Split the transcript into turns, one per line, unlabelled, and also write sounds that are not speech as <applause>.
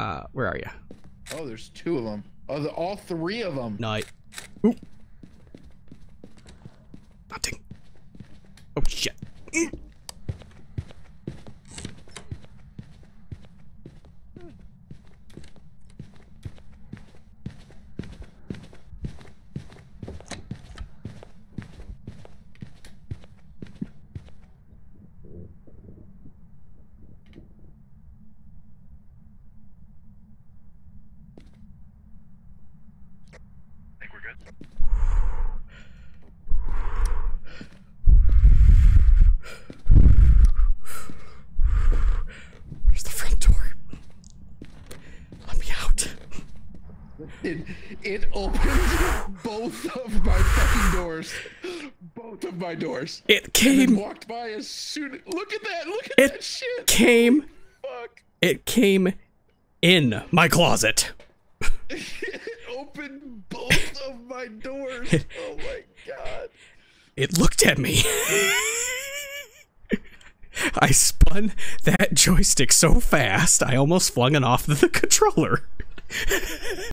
Uh, where are you?
Oh, there's two of them. Oh, the, all three of them.
Night. Nothing. Oh shit. Where's the front door? Let me out.
It, it opened both of my fucking doors. Both of my doors.
It
And
came.
walked by as soon. Look at that! Look at
It
that shit!
came.
Fuck!
It came in my closet. <laughs>
Opened both <laughs> of my doors. Oh my god!
It looked at me. <laughs> I spun that joystick so fast, I almost flung it off the controller. <laughs>